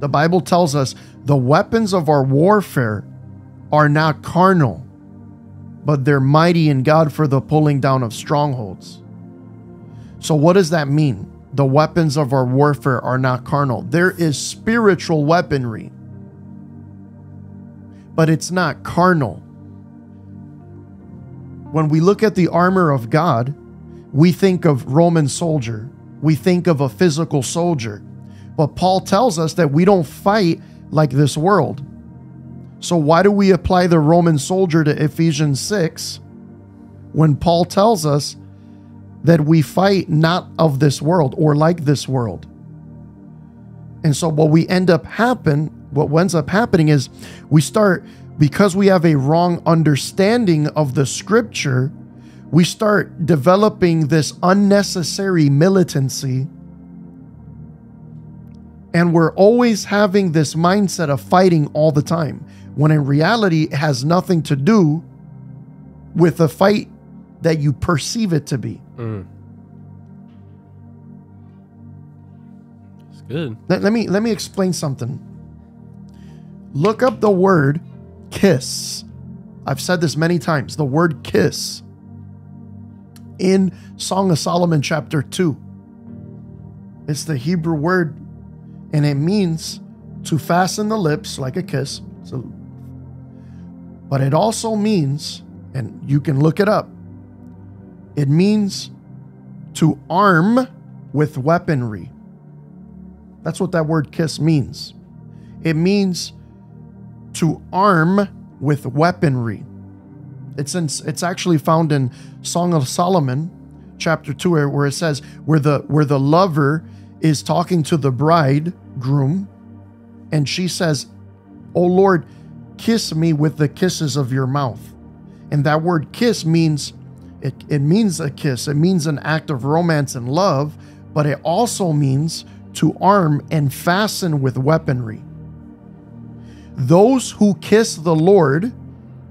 The Bible tells us the weapons of our warfare are not carnal, but they're mighty in God for the pulling down of strongholds. So, what does that mean? The weapons of our warfare are not carnal. There is spiritual weaponry, but it's not carnal. When we look at the armor of God, we think of Roman soldier, we think of a physical soldier. But Paul tells us that we don't fight like this world. So, why do we apply the Roman soldier to Ephesians 6 when Paul tells us that we fight not of this world or like this world? And so, what we end up happen, what ends up happening is we start because we have a wrong understanding of the scripture, we start developing this unnecessary militancy and we're always having this mindset of fighting all the time, when in reality, it has nothing to do with the fight that you perceive it to be. Mm. It's good. Let, let me let me explain something. Look up the word kiss. I've said this many times. The word kiss in Song of Solomon chapter 2. It's the Hebrew word and it means to fasten the lips like a kiss. So, but it also means, and you can look it up, it means to arm with weaponry. That's what that word kiss means. It means to arm with weaponry. It's in, it's actually found in Song of Solomon, chapter two, where it says where the where the lover is talking to the bridegroom, and she says, "Oh Lord, kiss me with the kisses of your mouth." And that word "kiss" means it, it means a kiss. It means an act of romance and love, but it also means to arm and fasten with weaponry. Those who kiss the Lord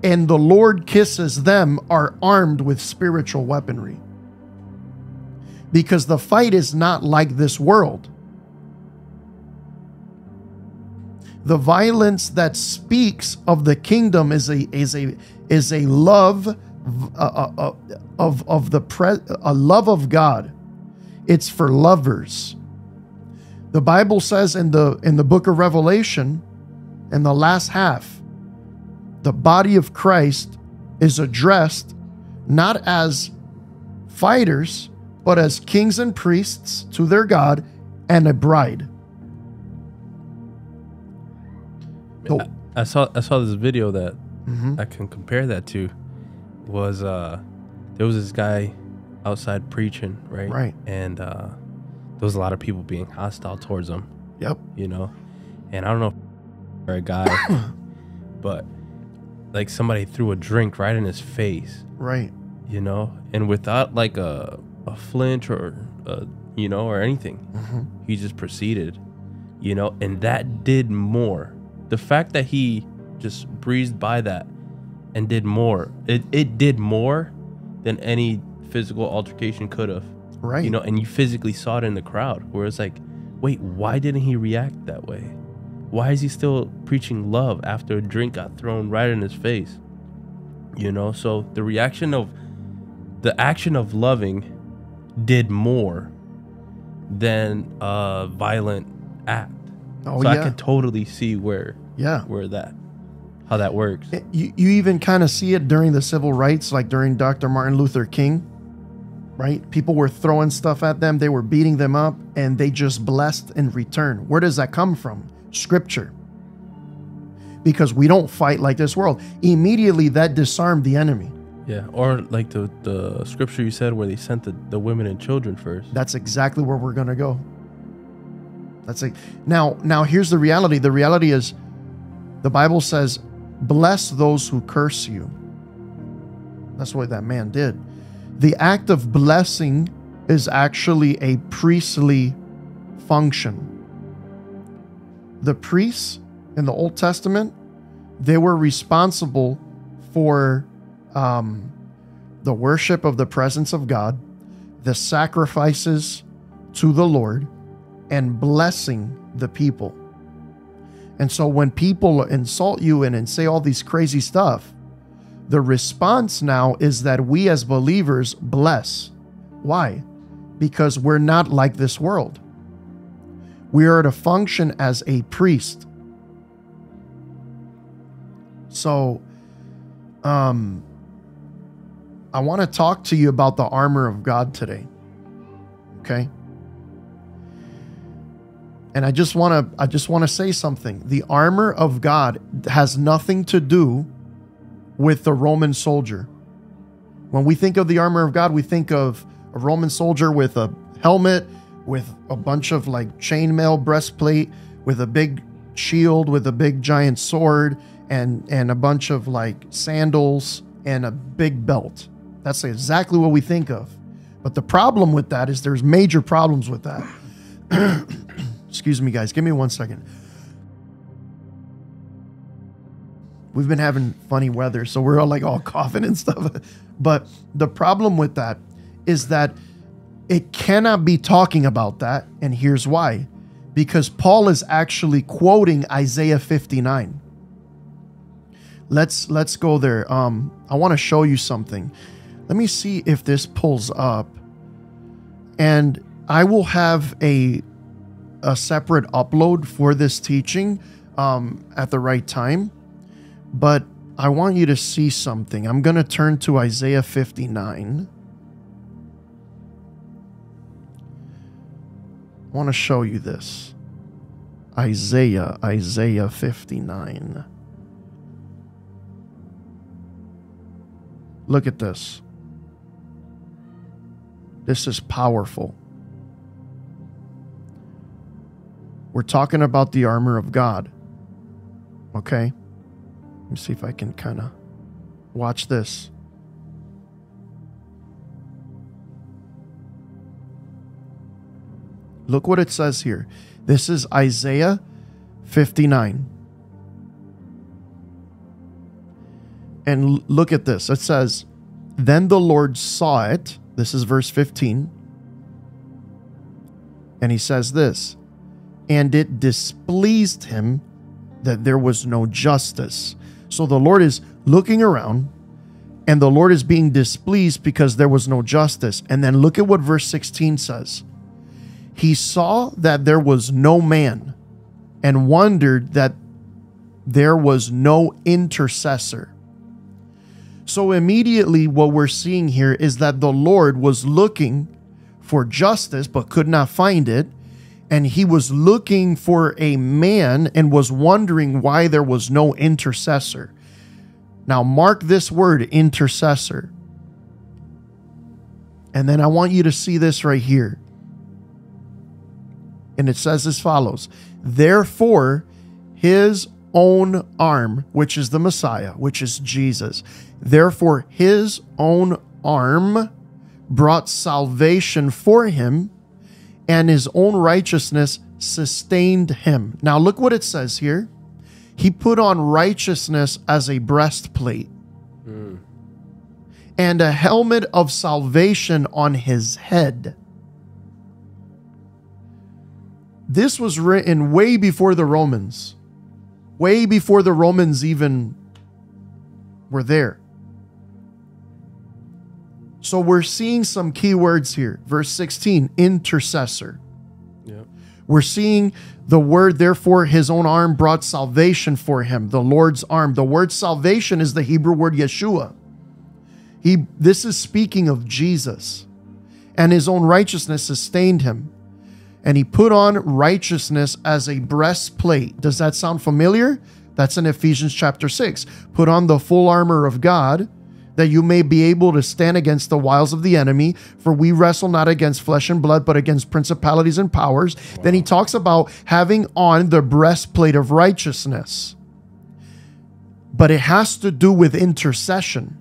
and the Lord kisses them are armed with spiritual weaponry. Because the fight is not like this world. The violence that speaks of the kingdom is a is a is a love uh, uh, uh, of of the pre, a love of God. It's for lovers. The Bible says in the in the book of Revelation, in the last half, the body of Christ is addressed not as fighters, but as kings and priests to their God and a bride. I, I saw I saw this video that I can compare that to was uh there was this guy outside preaching, right? Right. And uh there was a lot of people being hostile towards him, Yep. you know. And I don't know if or a guy, but like somebody threw a drink right in his face, Right. you know, and without like a a flinch or a, you know or anything, Mm-hmm. he just proceeded, you know, and that did more. The fact that he just breezed by that and did more, it it did more than any physical altercation could have, Right. you know, and you physically saw it in the crowd where it's like, wait, why didn't he react that way? Why is he still preaching love after a drink got thrown right in his face? You know, so the reaction of the action of loving did more than a violent act. Oh, so I yeah. can totally see where yeah. where that how that works. You, you even kind of see it during the civil rights, like during Dr. Martin Luther King, right? People were throwing stuff at them, they were beating them up, and they just blessed in return. Where does that come from? Scripture. Because we don't fight like this world. Immediately that disarmed the enemy. Yeah, or like the the scripture you said where they sent the, the women and children first. That's exactly where we're gonna go. That's like now. Now here's the reality. The reality is, the Bible says, "Bless those who curse you." That's what that man did. The act of blessing is actually a priestly function. The priests in the Old Testament, they were responsible for um, the worship of the presence of God, the sacrifices to the Lord, and blessing the people. And so when people insult you and, and say all these crazy stuff, the response now is that we as believers bless. Why? Because we're not like this world. We are to function as a priest. So, um, I want to talk to you about the armor of God today. Okay? And I just want to I just want to say something. The armor of God has nothing to do with the Roman soldier. When we think of the armor of God, we think of a Roman soldier with a helmet, with a bunch of like chainmail breastplate, with a big shield, with a big giant sword, and and a bunch of like sandals and a big belt. That's exactly what we think of. But the problem with that is there's major problems with that. Excuse me, guys. Give me one second. We've been having funny weather, so we're all like all coughing and stuff. But the problem with that is that it cannot be talking about that. And here's why because Paul is actually quoting Isaiah 59. Let's let's go there. Um, I want to show you something. Let me see if this pulls up. And I will have a a separate upload for this teaching um, at the right time. But I want you to see something. I'm going to turn to Isaiah 59. I want to show you this. Isaiah, Isaiah 59. Look at this. This is powerful. We're talking about the armor of God. Okay? Let me see if I can kind of watch this. Look what it says here. This is Isaiah 59. And look at this. It says, Then the Lord saw it. This is verse 15. And he says this, and it displeased him that there was no justice. So the Lord is looking around and the Lord is being displeased because there was no justice. And then look at what verse 16 says. He saw that there was no man and wondered that there was no intercessor. So immediately, what we're seeing here is that the Lord was looking for justice but could not find it. And he was looking for a man and was wondering why there was no intercessor. Now, mark this word intercessor. And then I want you to see this right here. And it says as follows Therefore, his own arm, which is the Messiah, which is Jesus, therefore, his own arm brought salvation for him, and his own righteousness sustained him. Now, look what it says here. He put on righteousness as a breastplate hmm. and a helmet of salvation on his head. This was written way before the Romans, way before the Romans even were there. So we're seeing some key words here. Verse 16, intercessor. Yeah. We're seeing the word, therefore, his own arm brought salvation for him, the Lord's arm. The word salvation is the Hebrew word Yeshua. He, this is speaking of Jesus, and his own righteousness sustained him. And he put on righteousness as a breastplate. Does that sound familiar? That's in Ephesians chapter 6. Put on the full armor of God that you may be able to stand against the wiles of the enemy. For we wrestle not against flesh and blood, but against principalities and powers. Then he talks about having on the breastplate of righteousness. But it has to do with intercession.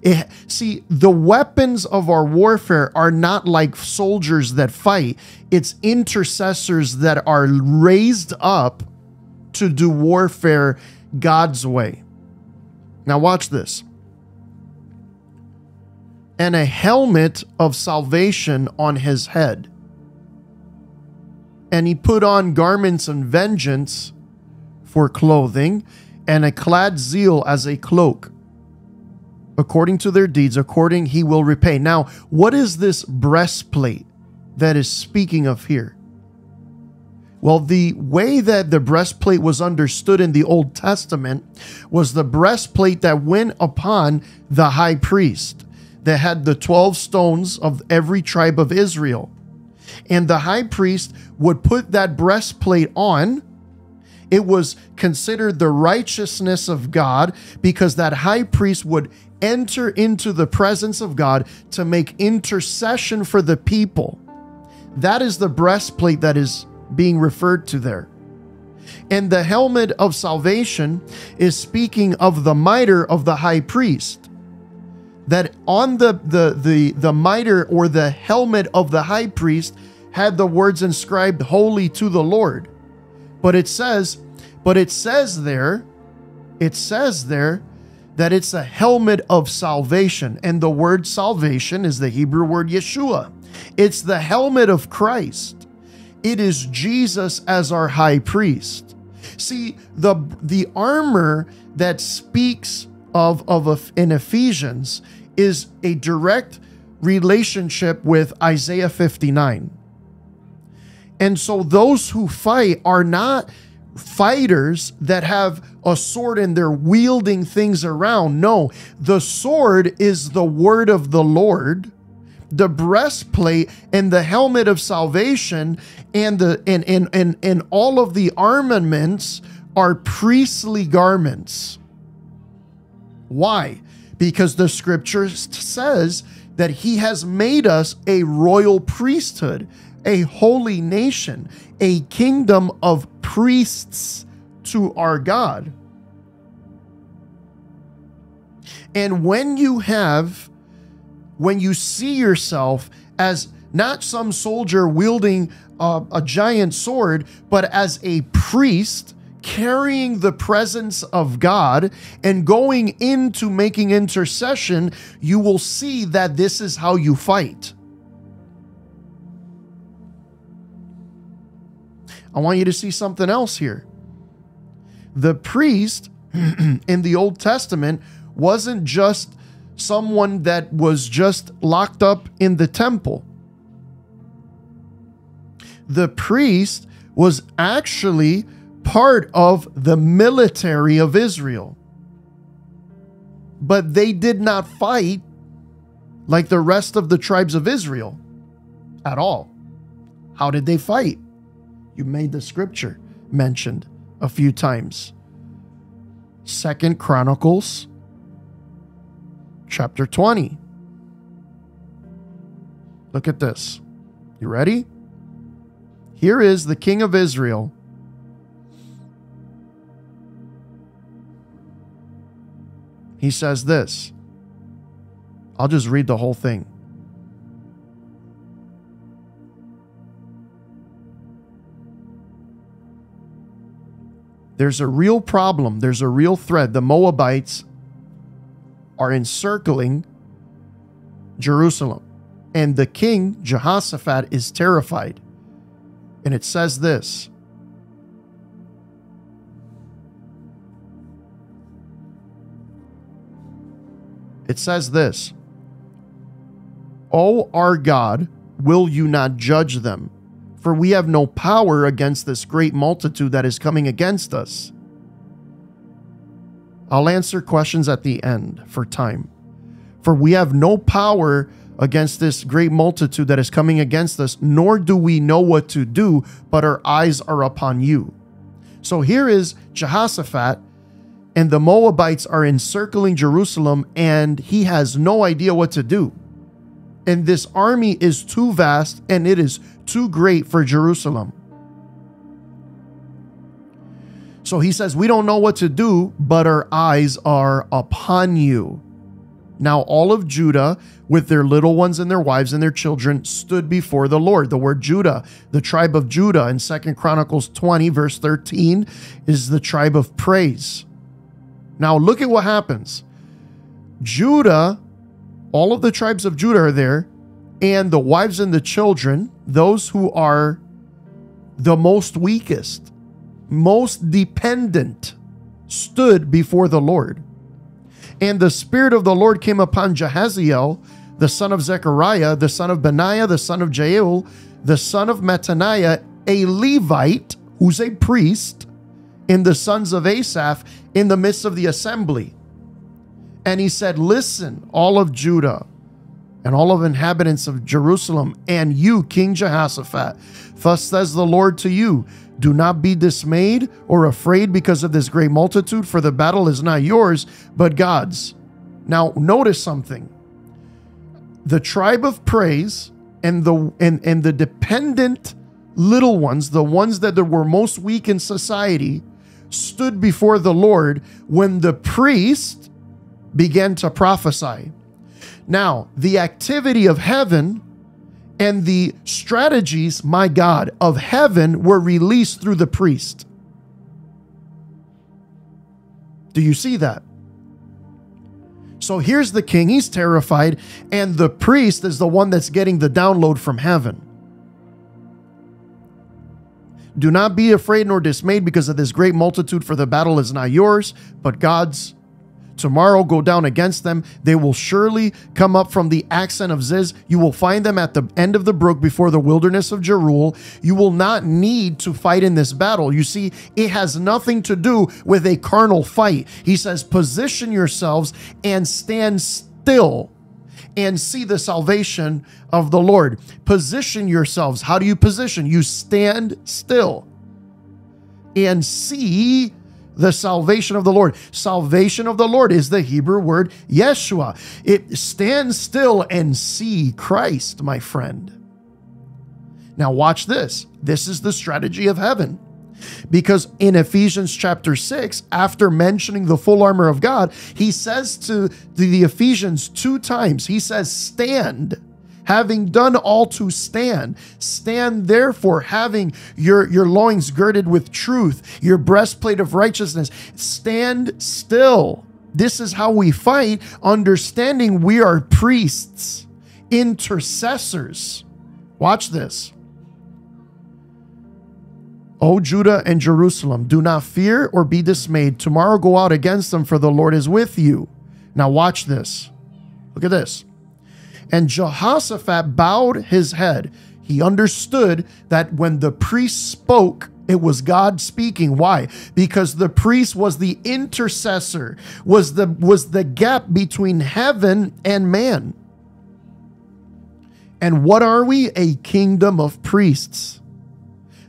It, see, the weapons of our warfare are not like soldiers that fight, it's intercessors that are raised up to do warfare God's way. Now, watch this. And a helmet of salvation on his head. And he put on garments and vengeance for clothing, and a clad zeal as a cloak. According to their deeds, according he will repay. Now, what is this breastplate that is speaking of here? Well, the way that the breastplate was understood in the Old Testament was the breastplate that went upon the high priest that had the 12 stones of every tribe of Israel. And the high priest would put that breastplate on. It was considered the righteousness of God because that high priest would enter into the presence of God to make intercession for the people. That is the breastplate that is being referred to there. And the helmet of salvation is speaking of the mitre of the high priest. That on the, the, the, the mitre or the helmet of the high priest had the words inscribed, Holy to the Lord. But it says, but it says there, it says there that it's a helmet of salvation. And the word salvation is the Hebrew word Yeshua. It's the helmet of Christ it is Jesus as our high priest. See, the the armor that speaks of, of in Ephesians is a direct relationship with Isaiah 59. And so those who fight are not fighters that have a sword and they're wielding things around. No, the sword is the word of the Lord the breastplate and the helmet of salvation and the and and and, and all of the armaments are priestly garments. Why? Because the scripture says that he has made us a royal priesthood, a holy nation, a kingdom of priests to our God. And when you have when you see yourself as not some soldier wielding uh, a giant sword, but as a priest carrying the presence of God and going into making intercession, you will see that this is how you fight. I want you to see something else here. The priest in the Old Testament wasn't just someone that was just locked up in the temple. The priest was actually part of the military of Israel. But they did not fight like the rest of the tribes of Israel at all. How did they fight? You made the scripture mentioned a few times. Second Chronicles chapter 20. Look at this. You ready? Here is the king of Israel. He says this. I'll just read the whole thing. There's a real problem. There's a real threat. The Moabites are encircling Jerusalem. And the king, Jehoshaphat, is terrified. And it says this It says this O our God, will you not judge them? For we have no power against this great multitude that is coming against us. I'll answer questions at the end for time. For we have no power against this great multitude that is coming against us, nor do we know what to do, but our eyes are upon you. So here is Jehoshaphat, and the Moabites are encircling Jerusalem, and he has no idea what to do. And this army is too vast and it is too great for Jerusalem. So he says, We don't know what to do, but our eyes are upon you. Now, all of Judah, with their little ones and their wives and their children, stood before the Lord. The word Judah, the tribe of Judah in Second Chronicles 20, verse 13, is the tribe of praise. Now, look at what happens. Judah, all of the tribes of Judah are there, and the wives and the children, those who are the most weakest, most dependent, stood before the Lord. And the Spirit of the Lord came upon Jehaziel, the son of Zechariah, the son of Benaiah, the son of Jael, the son of Mattaniah, a Levite who's a priest, in the sons of Asaph in the midst of the assembly. And he said, Listen, all of Judah and all of inhabitants of Jerusalem, and you, King Jehoshaphat, thus says the Lord to you, do not be dismayed or afraid because of this great multitude, for the battle is not yours, but God's. Now, notice something. The tribe of praise and the and, and the dependent little ones, the ones that were most weak in society, stood before the Lord when the priest began to prophesy. Now, the activity of heaven and the strategies, my God, of heaven were released through the priest. Do you see that? So here's the king, he's terrified, and the priest is the one that's getting the download from heaven. Do not be afraid nor dismayed because of this great multitude, for the battle is not yours, but God's. Tomorrow go down against them. They will surely come up from the accent of Ziz. You will find them at the end of the brook before the wilderness of Jeruel. You will not need to fight in this battle. You see, it has nothing to do with a carnal fight. He says, Position yourselves and stand still and see the salvation of the Lord. Position yourselves. How do you position? You stand still and see the salvation of the Lord. Salvation of the Lord is the Hebrew word Yeshua. It stands still and see Christ, my friend. Now, watch this. This is the strategy of heaven. Because in Ephesians chapter 6, after mentioning the full armor of God, he says to the Ephesians two times, he says, Stand, having done all to stand. Stand therefore, having your, your loins girded with truth, your breastplate of righteousness. Stand still. This is how we fight, understanding we are priests, intercessors. Watch this. O Judah and Jerusalem, do not fear or be dismayed. Tomorrow go out against them, for the Lord is with you. Now, watch this. Look at this. And Jehoshaphat bowed his head. He understood that when the priest spoke, it was God speaking. Why? Because the priest was the intercessor, was the was the gap between heaven and man. And what are we? A kingdom of priests.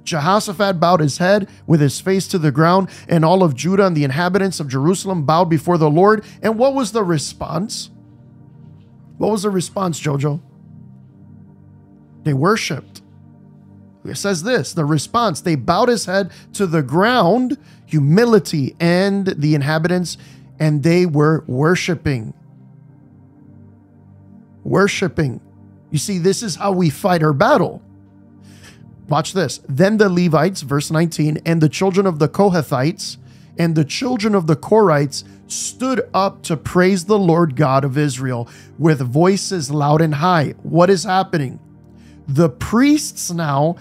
Jehoshaphat bowed his head with his face to the ground, and all of Judah and the inhabitants of Jerusalem bowed before the Lord. And what was the response? What was the response, Jojo? They worshiped. It says this the response, they bowed his head to the ground, humility, and the inhabitants, and they were worshiping. Worshiping. You see, this is how we fight our battle. Watch this. Then the Levites, verse 19, and the children of the Kohathites and the children of the Korites stood up to praise the Lord God of Israel with voices loud and high. What is happening? The priests now,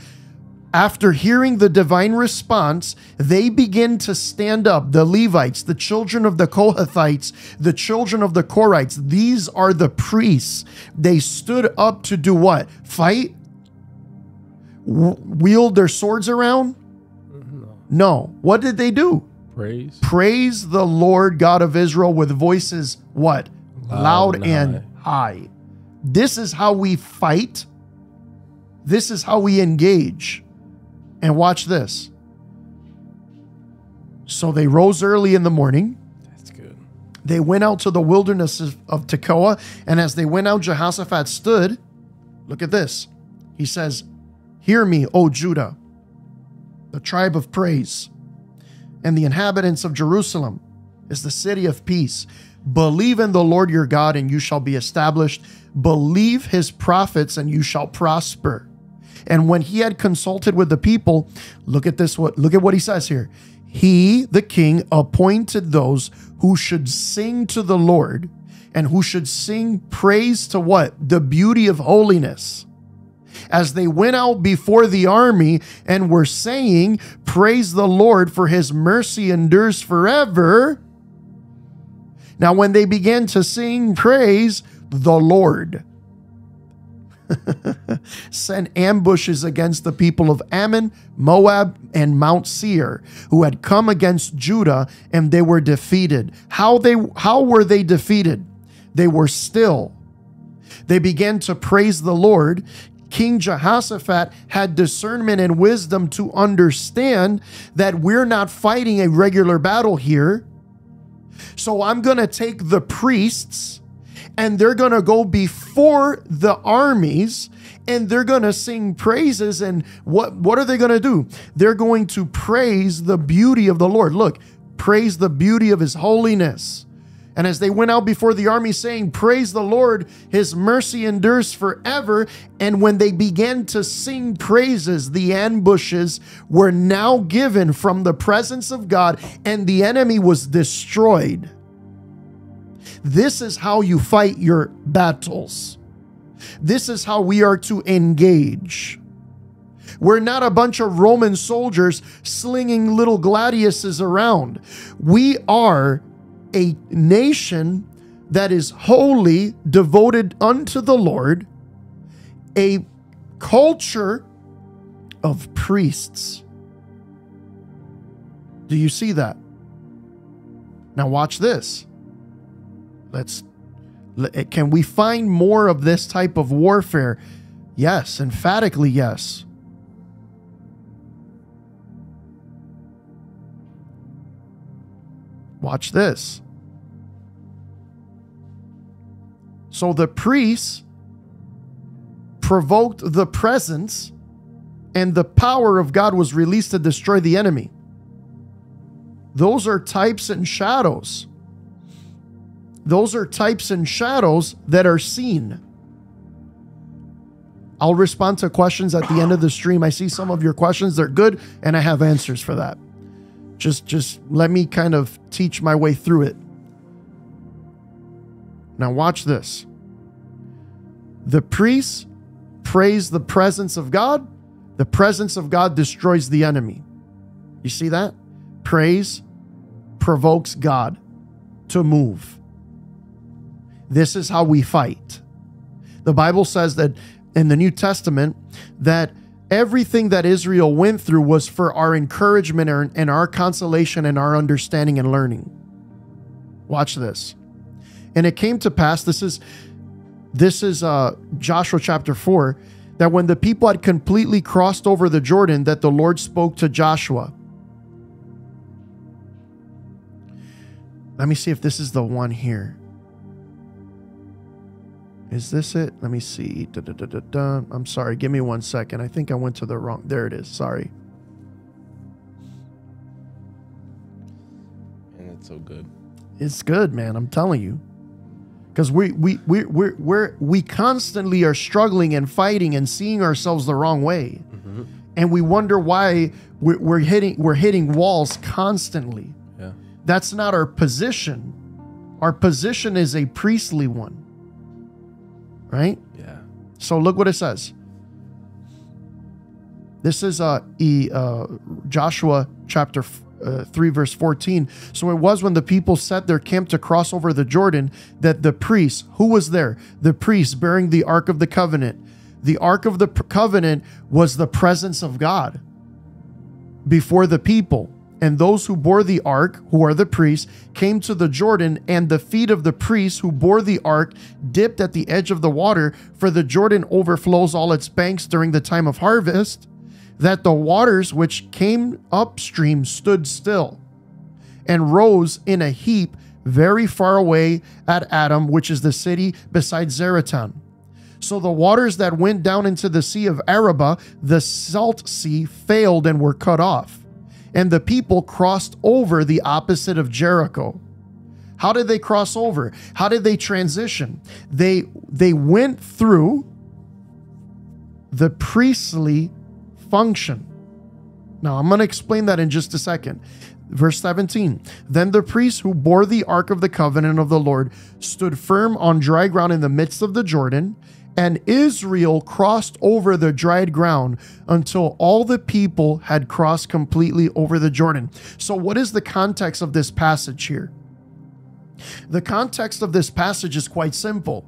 after hearing the divine response, they begin to stand up. The Levites, the children of the Kohathites, the children of the Korites, these are the priests. They stood up to do what? Fight? wield their swords around? No. no. What did they do? Praise. Praise the Lord God of Israel with voices what? Loud, Loud and, high. high. This is how we fight. This is how we engage. And watch this. So they rose early in the morning. That's good. They went out to the wilderness of, of Tekoa. And as they went out, Jehoshaphat stood. Look at this. He says, Hear me, O Judah, the tribe of praise, and the inhabitants of Jerusalem is the city of peace. Believe in the Lord your God, and you shall be established. Believe his prophets, and you shall prosper. And when he had consulted with the people, look at this. What look at what he says here. He, the king, appointed those who should sing to the Lord and who should sing praise to what? The beauty of holiness as they went out before the army and were saying, Praise the Lord, for his mercy endures forever. Now, when they began to sing praise the Lord, sent ambushes against the people of Ammon, Moab, and Mount Seir, who had come against Judah, and they were defeated. How they how were they defeated? They were still. They began to praise the Lord. King Jehoshaphat had discernment and wisdom to understand that we're not fighting a regular battle here. So I'm going to take the priests and they're going to go before the armies and they're going to sing praises and what what are they going to do? They're going to praise the beauty of the lord. Look praise the beauty of his holiness and as they went out before the army saying praise the lord his mercy endures forever and when they began to sing praises the ambushes were now given from the presence of god and the enemy was destroyed this is how you fight your battles. This is how we are to engage. We're not a bunch of Roman soldiers slinging little gladiuses around. We are a nation that is wholly devoted unto the Lord, a culture of priests. Do you see that? Now, watch this. Let's eh, can we find more of this type of warfare? Yes, emphatically yes. Watch this. So the priests provoked the presence, and the power of God was released to destroy the enemy. Those are types and shadows. Those are types and shadows that are seen. I'll respond to questions at the end of the stream. I see some of your questions, they're good, and I have answers for that. Just just let me kind of teach my way through it. Now watch this. The priests praise the presence of God. The presence of God destroys the enemy. You see that? Praise provokes God to move. This is how we fight. The Bible says that in the New Testament that everything that Israel went through was for our encouragement and our consolation and our understanding and learning. Watch this. And it came to pass this is this is uh Joshua chapter 4 that when the people had completely crossed over the Jordan that the Lord spoke to Joshua. Let me see if this is the one here. Is this it? Let me see. Da, da, da, I'm sorry. Give me one second. I think I went to the wrong. There it is. Sorry. And it's so good. It's good, man. I'm telling you. Because we we we we we we constantly are struggling and fighting and seeing ourselves the wrong way, mm-hmm. and we wonder why we're, we're hitting we're hitting walls constantly. Yeah, that's not our position. Our position is a priestly one right? Yeah. So look what it says. This is uh, e, uh Joshua chapter uh, 3 verse 14. So it was when the people set their camp to cross over the Jordan that the priests, who was there? The priests bearing the ark of the covenant. The ark of the covenant was the presence of God before the people. And those who bore the ark, who are the priests, came to the Jordan, and the feet of the priests who bore the ark dipped at the edge of the water, for the Jordan overflows all its banks during the time of harvest, that the waters which came upstream stood still and rose in a heap very far away at Adam, which is the city beside Zaretan. So the waters that went down into the sea of Araba, the salt sea, failed and were cut off and the people crossed over the opposite of Jericho. How did they cross over? How did they transition? They they went through the priestly function. Now, I'm going to explain that in just a second. Verse 17 Then the priests who bore the ark of the covenant of the Lord stood firm on dry ground in the midst of the Jordan, And Israel crossed over the dried ground until all the people had crossed completely over the Jordan. So, what is the context of this passage here? The context of this passage is quite simple.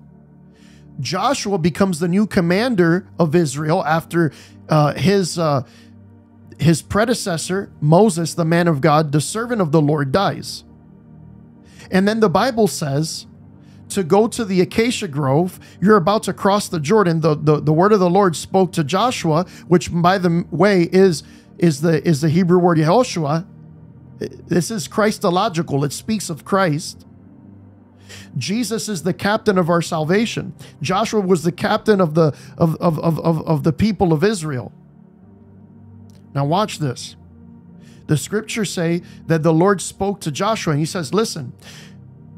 Joshua becomes the new commander of Israel after uh, his uh, his predecessor Moses, the man of God, the servant of the Lord, dies. And then the Bible says to go to the acacia grove. You're about to cross the Jordan. The, the, the word of the Lord spoke to Joshua, which by the way is is the is the Hebrew word Yehoshua. This is Christological. It speaks of Christ. Jesus is the captain of our salvation. Joshua was the captain of the of, of, of, of, of the people of Israel. Now watch this. The scriptures say that the Lord spoke to Joshua and he says, Listen,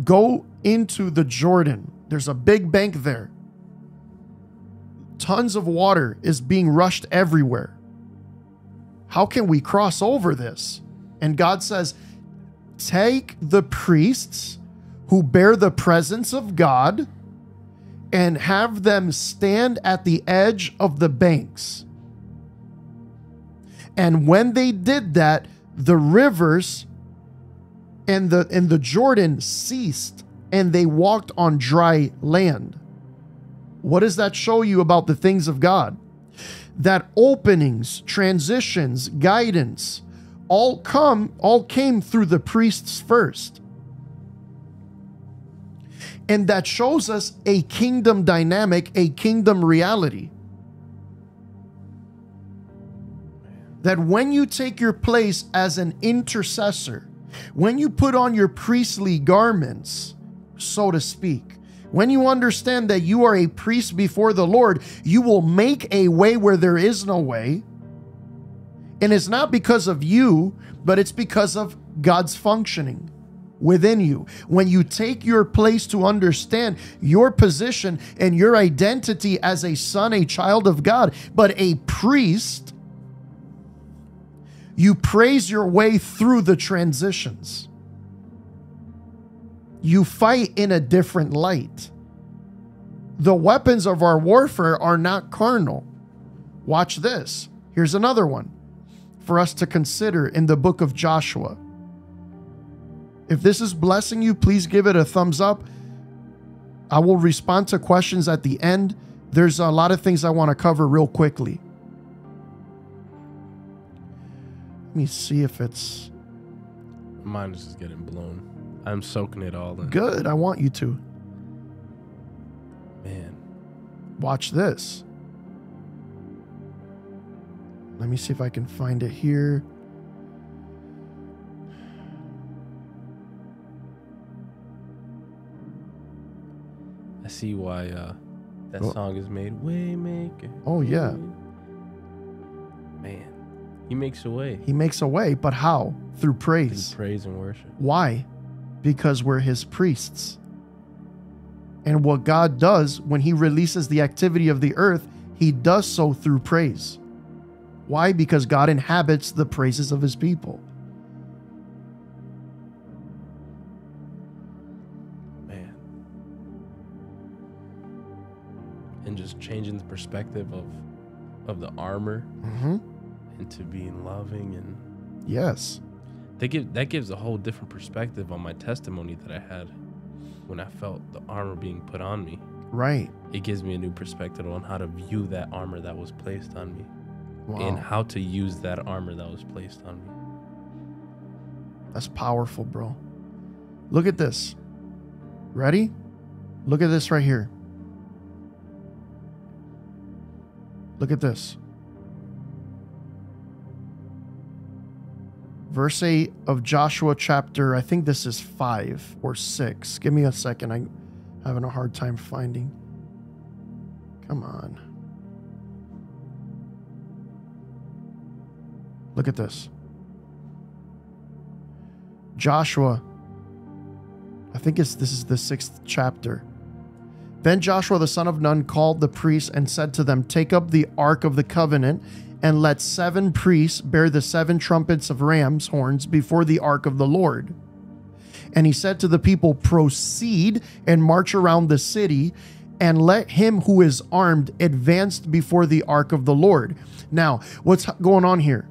go into the Jordan. There's a big bank there. Tons of water is being rushed everywhere. How can we cross over this? And God says, Take the priests who bear the presence of God and have them stand at the edge of the banks. And when they did that, the rivers and the and the Jordan ceased and they walked on dry land. What does that show you about the things of God? That openings, transitions, guidance all come all came through the priests first. And that shows us a kingdom dynamic, a kingdom reality. That when you take your place as an intercessor, when you put on your priestly garments, so to speak, when you understand that you are a priest before the Lord, you will make a way where there is no way. And it's not because of you, but it's because of God's functioning within you. When you take your place to understand your position and your identity as a son, a child of God, but a priest, you praise your way through the transitions. You fight in a different light. The weapons of our warfare are not carnal. Watch this. Here's another one for us to consider in the book of Joshua. If this is blessing you, please give it a thumbs up. I will respond to questions at the end. There's a lot of things I want to cover real quickly. Let me see if it's Mine is just getting blown. I'm soaking it all in. good. I want you to. Man. Watch this. Let me see if I can find it here. See why uh, that Oh. song is made. Waymaker. Oh, yeah. Man. He makes a way He makes a way, but how? Through through praise. praise and worship. Why? Because we're his priests. And what God does when he releases the activity of the earth, he does so through praise. Why? Because God inhabits the praises of his people. And just changing the perspective of of the armor hmm into being loving and Yes. That give that gives a whole different perspective on my testimony that I had when I felt the armor being put on me. Right. It gives me a new perspective on how to view that armor that was placed on me Wow. and how to use that armor that was placed on me. That's powerful, bro. Look at this. Ready? Look at this right here. Look at this. Verse 8 of Joshua chapter, I think this is 5 or 6. Give me a second. I'm having a hard time finding. Come on. Look at this. Joshua, I think it's this is the sixth chapter. Then Joshua the son of Nun called the priests and said to them, Take up the ark of the covenant, and let seven priests bear the seven trumpets of ram's horns before the ark of the Lord. And he said to the people, Proceed and march around the city and let him who is armed advance before the ark of the Lord. Now, what's going on here?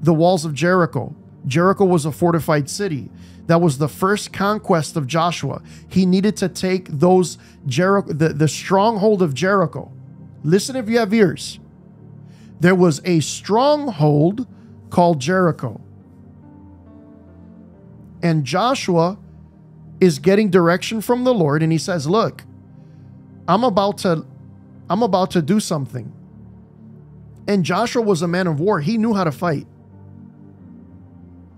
The walls of Jericho. Jericho was a fortified city. That was the first conquest of Joshua. He needed to take those Jericho, the, the stronghold of Jericho. Listen if you have ears. There was a stronghold called Jericho. And Joshua is getting direction from the Lord and he says, "Look, I'm about to I'm about to do something." And Joshua was a man of war. He knew how to fight.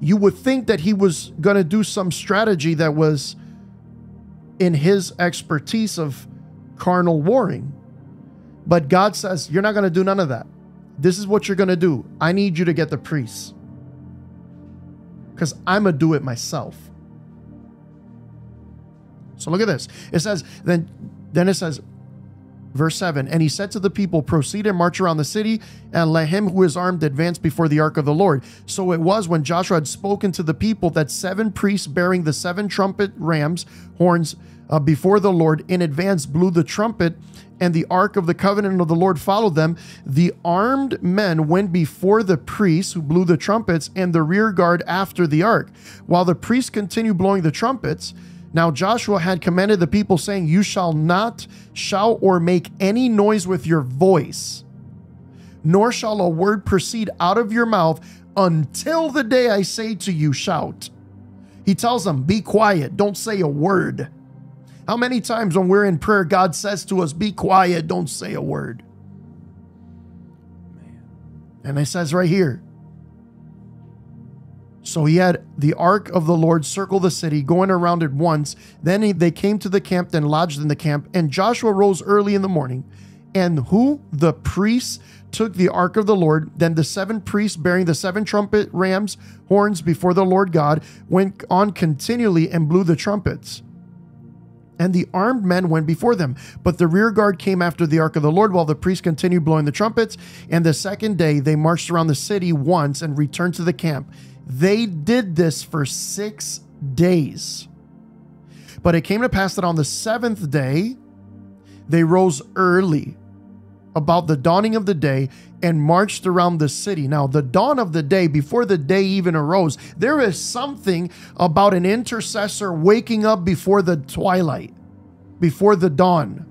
You would think that he was going to do some strategy that was in his expertise of carnal warring. But God says, You're not going to do none of that. This is what you're going to do. I need you to get the priests because I'm going to do it myself. So look at this. It says, then, then it says, verse 7 And he said to the people, Proceed and march around the city, and let him who is armed advance before the ark of the Lord. So it was when Joshua had spoken to the people that seven priests bearing the seven trumpet rams horns uh, before the Lord in advance blew the trumpet, and the ark of the covenant of the Lord followed them. The armed men went before the priests who blew the trumpets, and the rear guard after the ark. While the priests continued blowing the trumpets, now Joshua had commanded the people, saying, You shall not shout or make any noise with your voice, nor shall a word proceed out of your mouth until the day I say to you, Shout. He tells them, Be quiet, don't say a word. How many times when we're in prayer, God says to us, Be quiet, don't say a word? And it says right here, so he had the ark of the Lord circle the city, going around it once. Then he, they came to the camp then lodged in the camp. And Joshua rose early in the morning. And who? The priests took the ark of the Lord. Then the seven priests bearing the seven trumpet rams' horns before the Lord God went on continually and blew the trumpets. And the armed men went before them. But the rear guard came after the ark of the Lord while the priests continued blowing the trumpets. And the second day they marched around the city once and returned to the camp. They did this for six days. But it came to pass that on the seventh day, they rose early about the dawning of the day and marched around the city. Now, the dawn of the day, before the day even arose, there is something about an intercessor waking up before the twilight, before the dawn,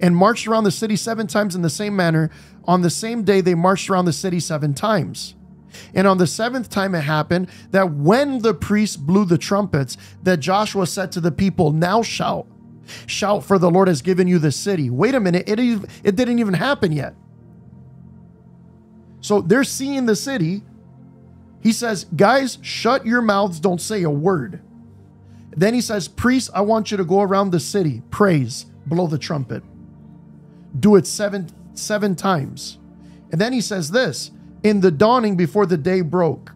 and marched around the city seven times in the same manner. On the same day, they marched around the city seven times. And on the seventh time it happened that when the priests blew the trumpets, that Joshua said to the people, Now shout, shout, for the Lord has given you the city. Wait a minute, it, it didn't even happen yet. So they're seeing the city. He says, Guys, shut your mouths, don't say a word. Then he says, Priests, I want you to go around the city, praise, blow the trumpet. Do it seven seven times. And then he says this in the dawning before the day broke.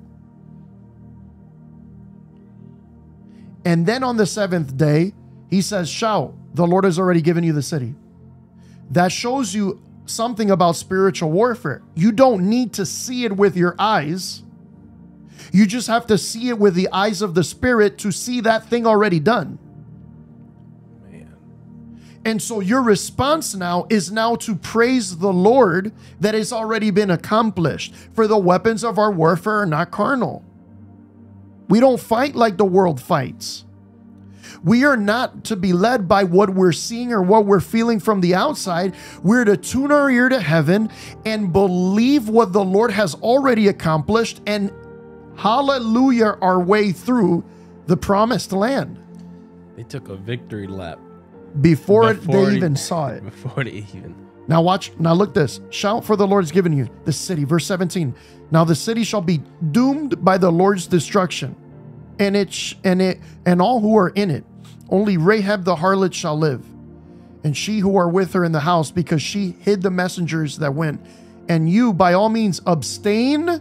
And then on the seventh day, he says, Shout, the Lord has already given you the city. That shows you something about spiritual warfare. You don't need to see it with your eyes. You just have to see it with the eyes of the Spirit to see that thing already done. And so your response now is now to praise the Lord that has already been accomplished. For the weapons of our warfare are not carnal. We don't fight like the world fights. We are not to be led by what we're seeing or what we're feeling from the outside. We're to tune our ear to heaven and believe what the Lord has already accomplished and hallelujah our way through the promised land. They took a victory lap before, before they even saw it. Before they even. Now watch. Now look this. Shout for the Lord has given you the city. Verse 17. Now the city shall be doomed by the Lord's destruction, and it sh- and it and all who are in it. Only Rahab the harlot shall live, and she who are with her in the house, because she hid the messengers that went. And you, by all means, abstain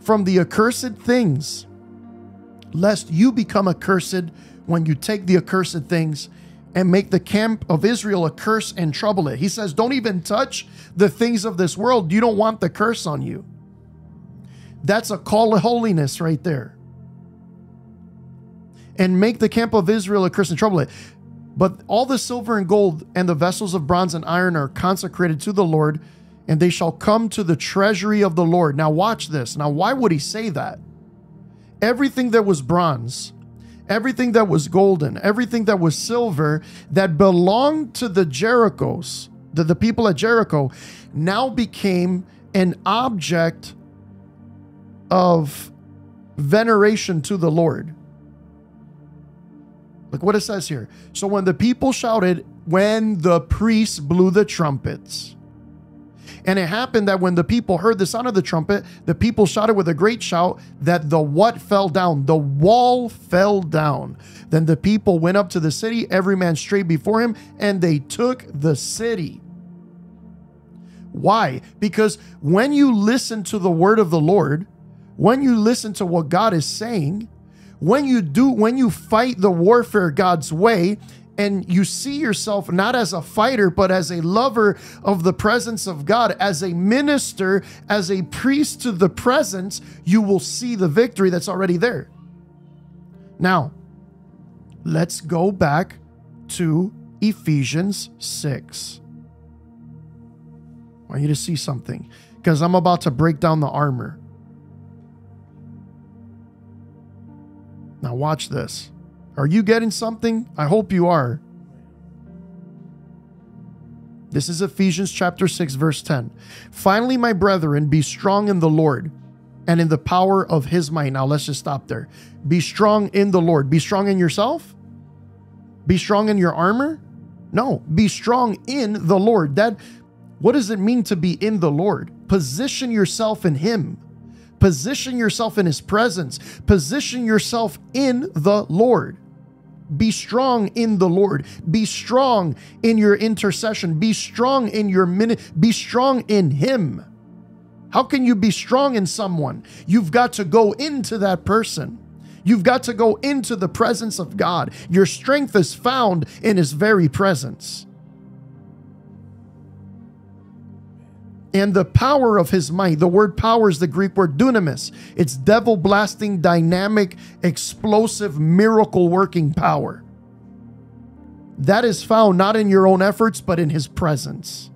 from the accursed things, lest you become accursed when you take the accursed things and make the camp of Israel a curse and trouble it. He says, Don't even touch the things of this world. You don't want the curse on you. That's a call to holiness right there. And make the camp of Israel a curse and trouble it. But all the silver and gold and the vessels of bronze and iron are consecrated to the Lord, and they shall come to the treasury of the Lord. Now, watch this. Now, why would he say that? Everything that was bronze, everything that was golden, everything that was silver that belonged to the Jerichos, the, the people at Jericho, now became an object of veneration to the Lord. Look what it says here. So when the people shouted, when the priests blew the trumpets, and it happened that when the people heard the sound of the trumpet, the people shouted with a great shout that the what fell down? The wall fell down. Then the people went up to the city, every man straight before him, and they took the city. Why? Because when you listen to the word of the Lord, when you listen to what God is saying, when you do, when you fight the warfare God's way, and you see yourself not as a fighter, but as a lover of the presence of God, as a minister, as a priest to the presence, you will see the victory that's already there. Now, let's go back to Ephesians 6. I want you to see something because I'm about to break down the armor. Now, watch this. Are you getting something? I hope you are. This is Ephesians chapter 6 verse 10. Finally, my brethren, be strong in the Lord and in the power of his might. Now let's just stop there. Be strong in the Lord. Be strong in yourself? Be strong in your armor? No, be strong in the Lord. That what does it mean to be in the Lord? Position yourself in him. Position yourself in his presence. Position yourself in the Lord. Be strong in the Lord. Be strong in your intercession. Be strong in your minute. Be strong in Him. How can you be strong in someone? You've got to go into that person. You've got to go into the presence of God. Your strength is found in His very presence. And the power of his might. The word power is the Greek word dunamis. It's devil blasting, dynamic, explosive, miracle working power. That is found not in your own efforts, but in his presence.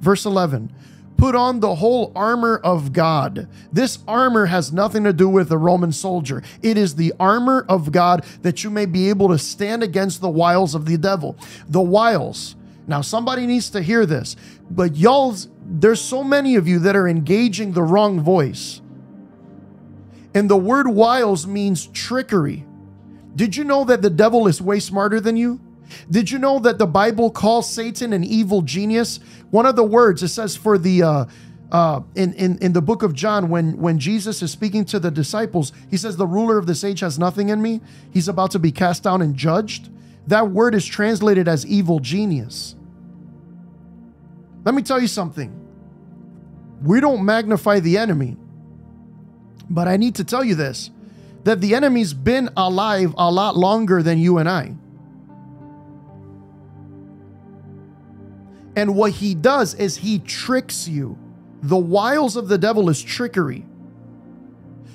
Verse 11 Put on the whole armor of God. This armor has nothing to do with the Roman soldier. It is the armor of God that you may be able to stand against the wiles of the devil. The wiles. Now, somebody needs to hear this, but y'all, there's so many of you that are engaging the wrong voice. And the word wiles means trickery. Did you know that the devil is way smarter than you? Did you know that the Bible calls Satan an evil genius? One of the words it says for the uh, uh, in, in in the book of John when when Jesus is speaking to the disciples, he says the ruler of this age has nothing in me. He's about to be cast down and judged. That word is translated as evil genius. Let me tell you something. We don't magnify the enemy, but I need to tell you this that the enemy's been alive a lot longer than you and I. And what he does is he tricks you. The wiles of the devil is trickery.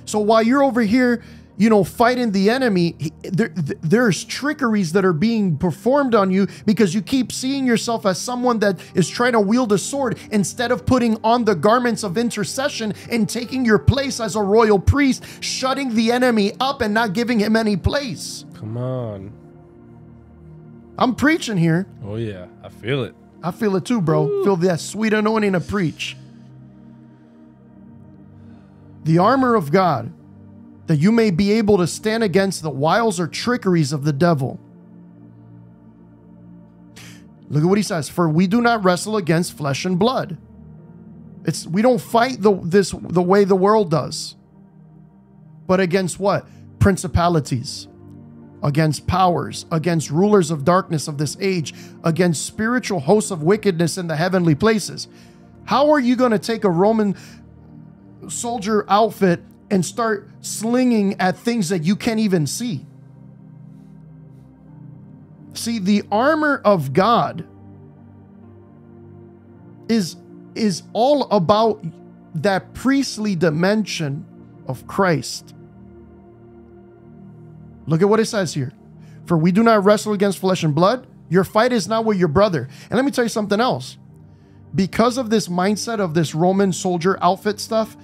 So while you're over here you know, fighting the enemy, there, there's trickeries that are being performed on you because you keep seeing yourself as someone that is trying to wield a sword instead of putting on the garments of intercession and taking your place as a royal priest, shutting the enemy up and not giving him any place. Come on. I'm preaching here. Oh, yeah. I feel it. I feel it too, bro. Ooh. Feel that sweet anointing to preach. The armor of God that you may be able to stand against the wiles or trickeries of the devil. Look at what he says, for we do not wrestle against flesh and blood. It's we don't fight the this the way the world does. But against what? Principalities, against powers, against rulers of darkness of this age, against spiritual hosts of wickedness in the heavenly places. How are you going to take a Roman soldier outfit and start slinging at things that you can't even see. See, the armor of God is, is all about that priestly dimension of Christ. Look at what it says here. For we do not wrestle against flesh and blood. Your fight is not with your brother. And let me tell you something else. Because of this mindset of this Roman soldier outfit stuff,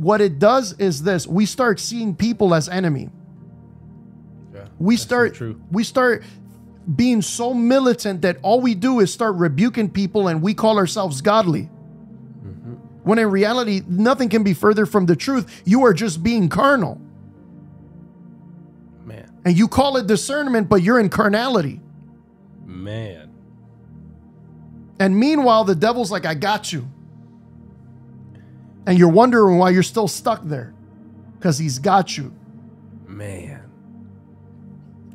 what it does is this we start seeing people as enemy. Yeah, We so start we start being so militant that all we do is start rebuking people and we call ourselves godly. Mm-hmm. When in reality, nothing can be further from the truth. You are just being carnal. Man, And you call it discernment, but you're in carnality. man. And meanwhile, the devil's like, I got you. And you're wondering why you're still stuck there. Because he's got you. Man.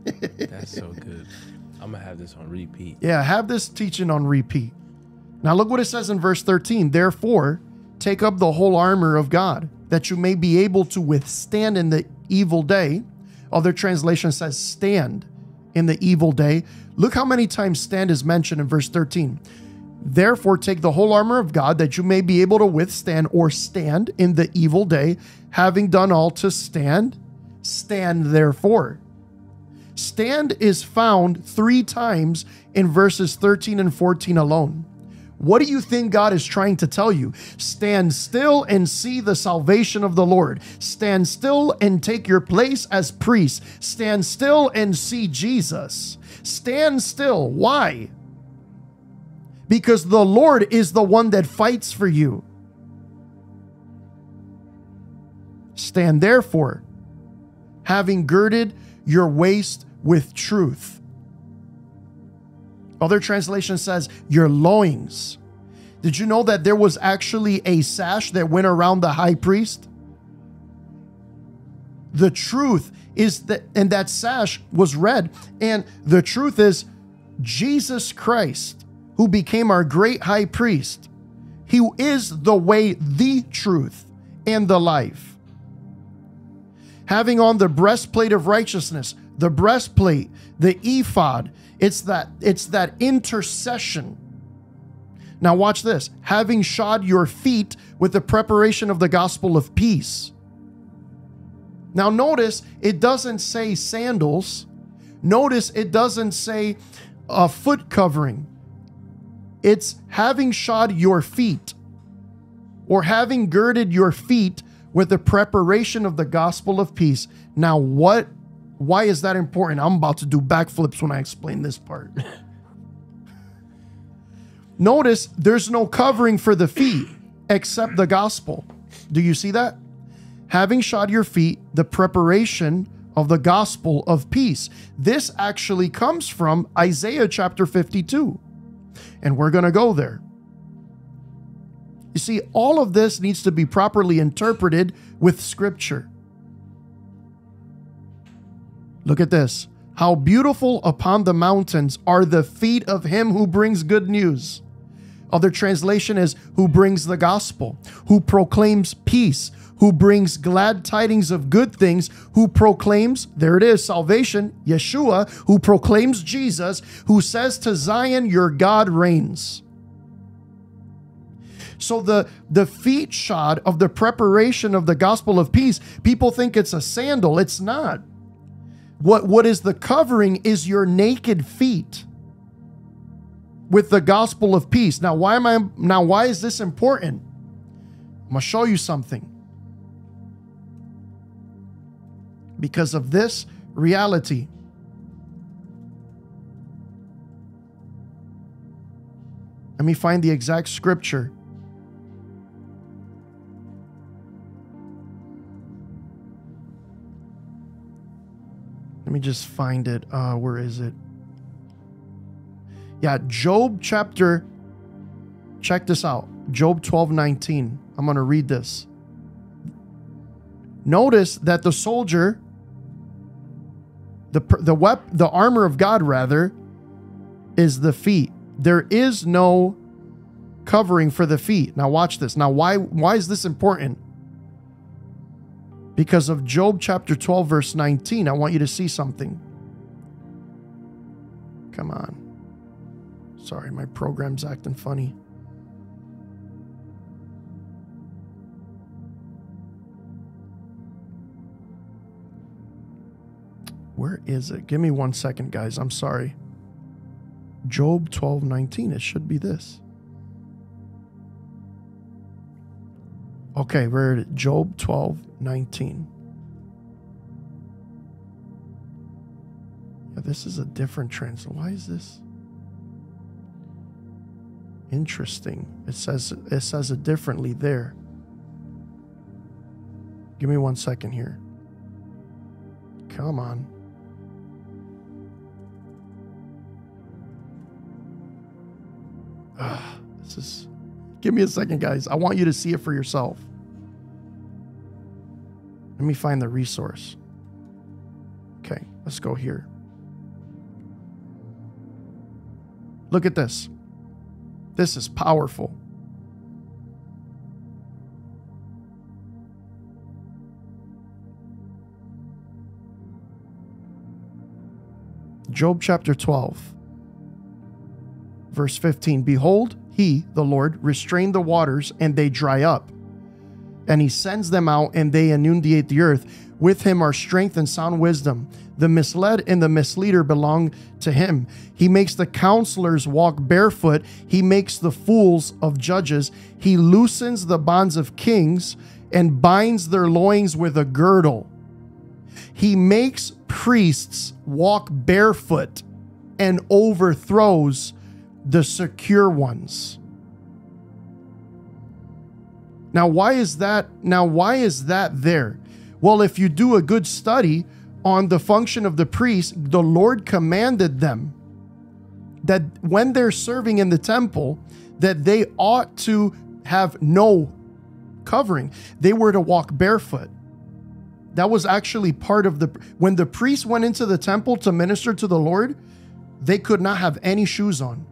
That's so good. I'm gonna have this on repeat. Yeah, have this teaching on repeat. Now look what it says in verse 13. Therefore, take up the whole armor of God, that you may be able to withstand in the evil day. Other translation says stand in the evil day. Look how many times stand is mentioned in verse 13. Therefore, take the whole armor of God that you may be able to withstand or stand in the evil day, having done all to stand. Stand therefore. Stand is found three times in verses 13 and 14 alone. What do you think God is trying to tell you? Stand still and see the salvation of the Lord. Stand still and take your place as priest. Stand still and see Jesus. Stand still. Why? Because the Lord is the one that fights for you. Stand therefore, having girded your waist with truth. Other translation says your loins. Did you know that there was actually a sash that went around the high priest? The truth is that, and that sash was red. And the truth is, Jesus Christ, who became our great high priest, he is the way, the truth, and the life. Having on the breastplate of righteousness the breastplate the ephod it's that it's that intercession. Now watch this. Having shod your feet with the preparation of the gospel of peace. Now notice it doesn't say sandals. Notice it doesn't say a foot covering it's having shod your feet or having girded your feet with the preparation of the gospel of peace. Now, what why is that important? I'm about to do backflips when I explain this part. Notice there's no covering for the feet except the gospel. Do you see that? Having shod your feet, the preparation of the gospel of peace. This actually comes from Isaiah chapter 52. And we're going to go there. You see, all of this needs to be properly interpreted with scripture. Look at this. How beautiful upon the mountains are the feet of him who brings good news. Other translation is who brings the gospel, who proclaims peace, who brings glad tidings of good things, who proclaims, there it is, salvation, Yeshua, who proclaims Jesus, who says to Zion, Your God reigns. So the the feet shod of the preparation of the gospel of peace, people think it's a sandal. It's not. What what is the covering is your naked feet with the gospel of peace. Now why am I now why is this important? I'm going to show you something. Because of this reality. Let me find the exact scripture. Let me just find it. Uh, where is it? Yeah, Job chapter. Check this out. Job 12 19. I'm going to read this. Notice that the soldier, the, the, wep, the armor of God, rather, is the feet. There is no covering for the feet. Now, watch this. Now, why, why is this important? because of Job chapter 12, verse 19. I want you to see something. Come on. Sorry, my program's acting funny. Where is it? Give me one second, guys. I'm sorry. Job 12 19. It should be this. Okay, we're at Job 12 19. Yeah, this is a different translation. Why is this? Interesting. It says it says it differently there. Give me one second here. Come on. Ah, this is. Give me a second, guys. I want you to see it for yourself. Let me find the resource. Okay, let's go here. Look at this. This is powerful. Job chapter 12, verse 15 Behold, he, the Lord, restrained the waters, and they dry up. And he sends them out, and they inundate the earth. With him are strength and sound wisdom. The misled and the misleader belong to him. He makes the counselors walk barefoot. He makes the fools of judges. He loosens the bonds of kings and binds their loins with a girdle. He makes priests walk barefoot and overthrows the secure ones. Now why is that now why is that there? Well, if you do a good study on the function of the priest, the Lord commanded them that when they're serving in the temple that they ought to have no covering. They were to walk barefoot. That was actually part of the when the priests went into the temple to minister to the Lord, they could not have any shoes on.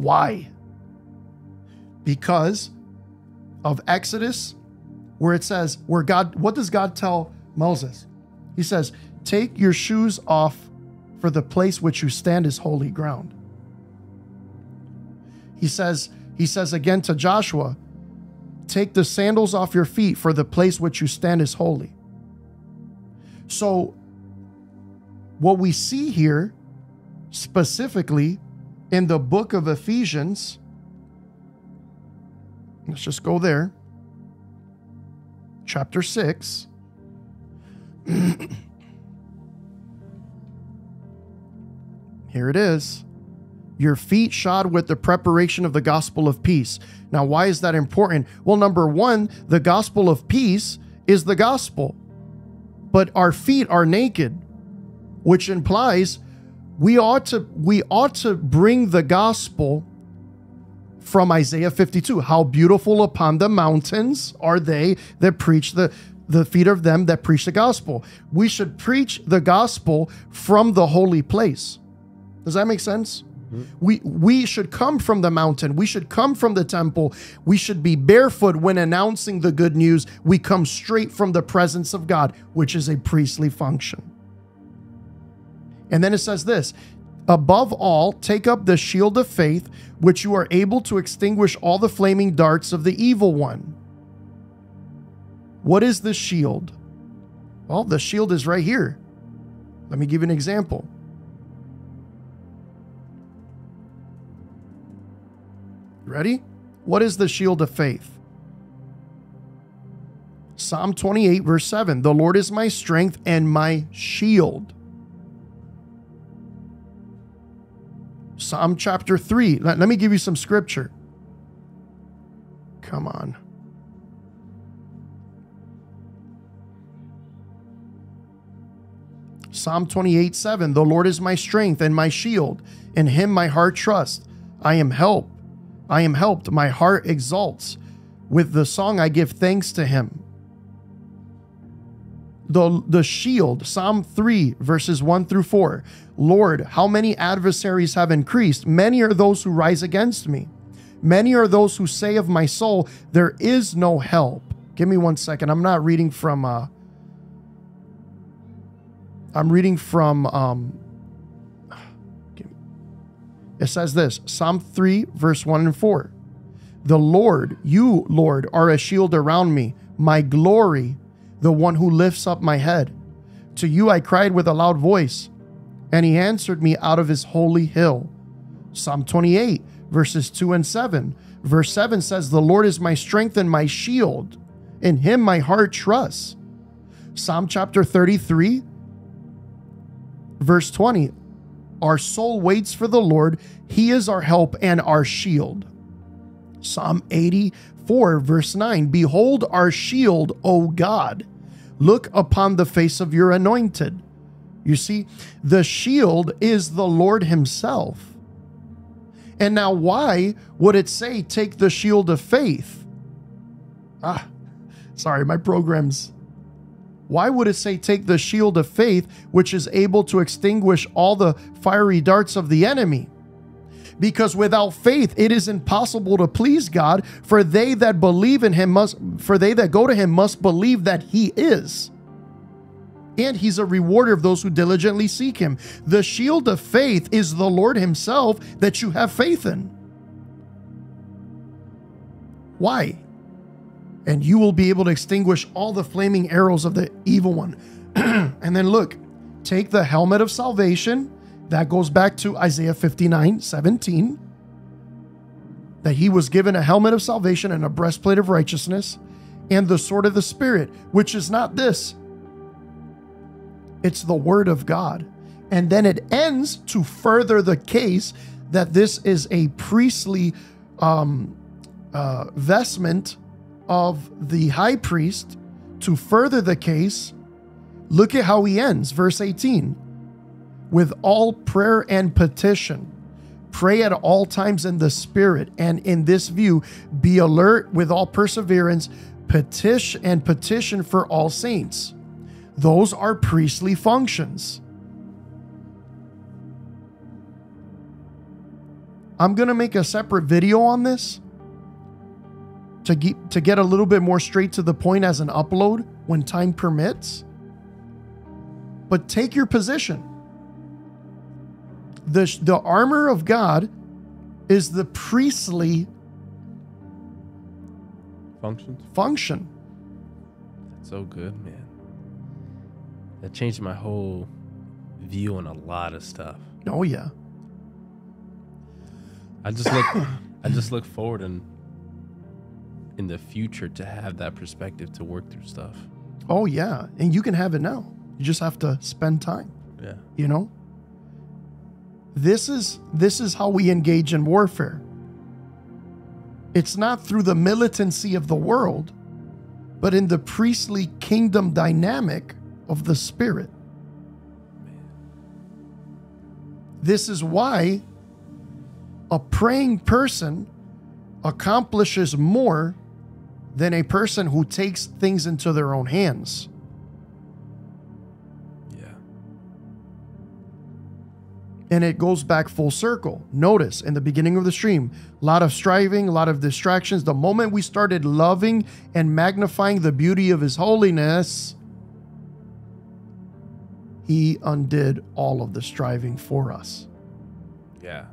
Why? Because of Exodus, where it says, where God, what does God tell Moses? He says, Take your shoes off, for the place which you stand is holy ground. He says, he says again to Joshua, Take the sandals off your feet, for the place which you stand is holy. So, what we see here specifically in the book of Ephesians, let's just go there, chapter 6. Here it is. Your feet shod with the preparation of the gospel of peace. Now, why is that important? Well, number one, the gospel of peace is the gospel, but our feet are naked, which implies we ought to we ought to bring the gospel from Isaiah 52. How beautiful upon the mountains are they that preach the the feet of them that preach the gospel. We should preach the gospel from the holy place. Does that make sense? Mm-hmm. We we should come from the mountain. We should come from the temple. We should be barefoot when announcing the good news. We come straight from the presence of God, which is a priestly function. And then it says this, above all, take up the shield of faith, which you are able to extinguish all the flaming darts of the evil one. What is the shield? Well, the shield is right here. Let me give you an example. Ready? What is the shield of faith? Psalm 28, verse 7 The Lord is my strength and my shield. Psalm chapter 3. Let, let me give you some scripture. Come on. Psalm 28 7 The Lord is my strength and my shield, in him my heart trusts. I am helped. I am helped. My heart exalts. With the song I give thanks to him. The, the shield, Psalm 3, verses 1 through 4. Lord, how many adversaries have increased? Many are those who rise against me. Many are those who say of my soul, There is no help. Give me one second. I'm not reading from uh, I'm reading from um, it says this Psalm 3, verse 1 and 4. The Lord, you, Lord, are a shield around me, my glory, the one who lifts up my head. To you I cried with a loud voice, and he answered me out of his holy hill. Psalm 28, verses 2 and 7. Verse 7 says, The Lord is my strength and my shield. In him my heart trusts. Psalm chapter 33, verse 20. Our soul waits for the Lord. He is our help and our shield. Psalm 84, verse 9 Behold our shield, O God. Look upon the face of your anointed. You see, the shield is the Lord Himself. And now, why would it say, take the shield of faith? Ah, sorry, my program's. Why would it say, take the shield of faith, which is able to extinguish all the fiery darts of the enemy? Because without faith it is impossible to please God for they that believe in him must for they that go to him must believe that he is. And he's a rewarder of those who diligently seek him. The shield of faith is the Lord himself that you have faith in. Why? And you will be able to extinguish all the flaming arrows of the evil one. And then look take the helmet of salvation that goes back to Isaiah 59 17. That he was given a helmet of salvation and a breastplate of righteousness and the sword of the Spirit, which is not this, it's the word of God. And then it ends to further the case that this is a priestly um, uh, vestment of the high priest. To further the case, look at how he ends, verse 18 with all prayer and petition. Pray at all times in the Spirit, and in this view, be alert with all perseverance, petition and petition for all saints. Those are priestly functions. I'm going to make a separate video on this to get, to get a little bit more straight to the point as an upload when time permits. But take your position the, the armor of God is the priestly Functions. function. That's so good, man. That changed my whole view on a lot of stuff. Oh yeah. I just look I just look forward and in the future to have that perspective to work through stuff. Oh yeah. And you can have it now. You just have to spend time, Yeah. you know? This is this is how we engage in warfare. It's not through the militancy of the world, but in the priestly kingdom dynamic of the spirit. This is why a praying person accomplishes more than a person who takes things into their own hands. And it goes back full circle. Notice in the beginning of the stream, a lot of striving, a lot of distractions. The moment we started loving and magnifying the beauty of His holiness, He undid all of the striving for us. Yeah.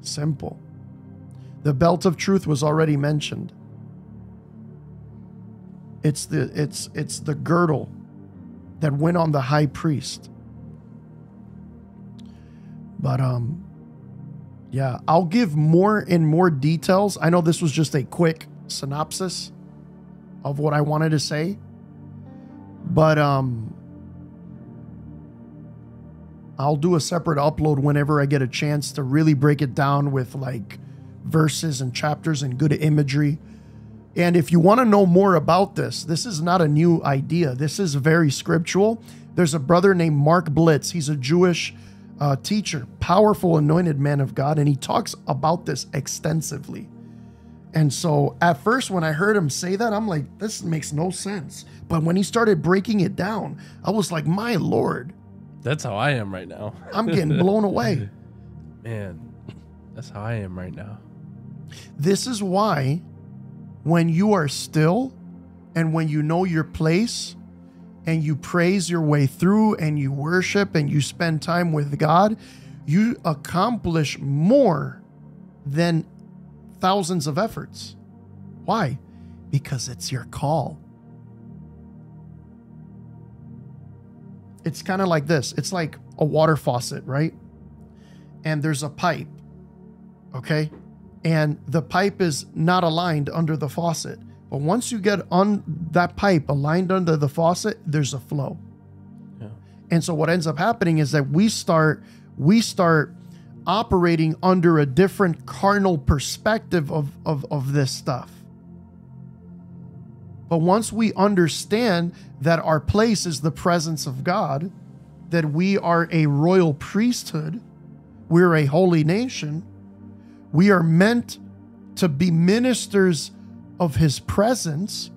Simple. The belt of truth was already mentioned. It's the it's it's the girdle that went on the high priest. But um yeah, I'll give more and more details. I know this was just a quick synopsis of what I wanted to say. But um I'll do a separate upload whenever I get a chance to really break it down with like verses and chapters and good imagery. And if you want to know more about this, this is not a new idea. This is very scriptural. There's a brother named Mark Blitz. He's a Jewish uh, teacher, powerful, anointed man of God, and he talks about this extensively. And so at first, when I heard him say that, I'm like, this makes no sense. But when he started breaking it down, I was like, my Lord, That's how I am right now. I'm getting blown away. Man, that's how I am right now. This is why when you are still and when you know your place and you praise your way through and you worship and you spend time with God, you accomplish more than thousands of efforts. Why? Because it's your call. it's kind of like this it's like a water faucet, right? And there's a pipe, okay? And the pipe is not aligned under the faucet. But once you get on that pipe aligned under the faucet, there's a flow. Yeah. And so what ends up happening is that we start we start operating under a different carnal perspective of, of, of this stuff. But once we understand that our place is the presence of God, that we are a royal priesthood, we're a holy nation, we are meant to be ministers of his presence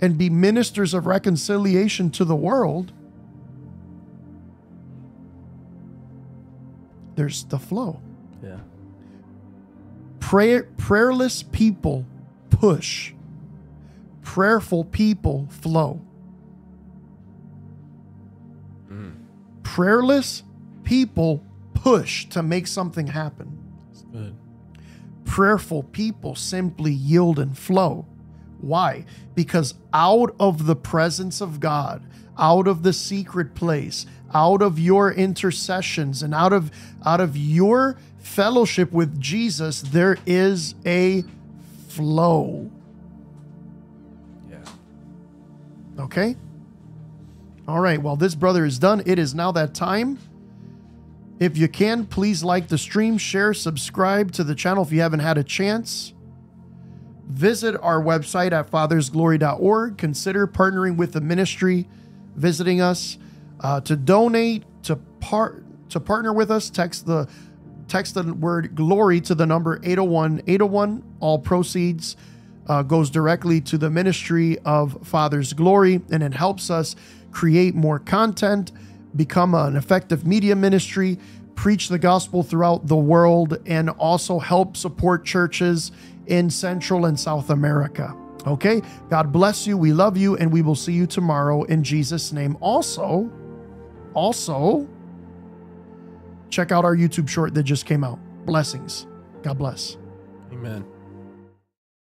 and be ministers of reconciliation to the world. There's the flow. Yeah. Prayer, prayerless people push. Prayerful people flow. Mm. Prayerless people push to make something happen. It's good. Prayerful people simply yield and flow. Why? Because out of the presence of God, out of the secret place, out of your intercessions and out of out of your fellowship with Jesus, there is a flow. Yeah. Okay? All right, well, this brother is done. It is now that time. If you can, please like the stream, share, subscribe to the channel if you haven't had a chance. Visit our website at fathersglory.org. Consider partnering with the ministry, visiting us. Uh, to donate, to part to partner with us, text the text the word glory to the number 801 801. All proceeds uh, goes directly to the ministry of Father's Glory, and it helps us create more content, become an effective media ministry, preach the gospel throughout the world, and also help support churches in Central and South America. Okay? God bless you. We love you, and we will see you tomorrow in Jesus' name. Also, also, check out our YouTube short that just came out. Blessings. God bless. Amen.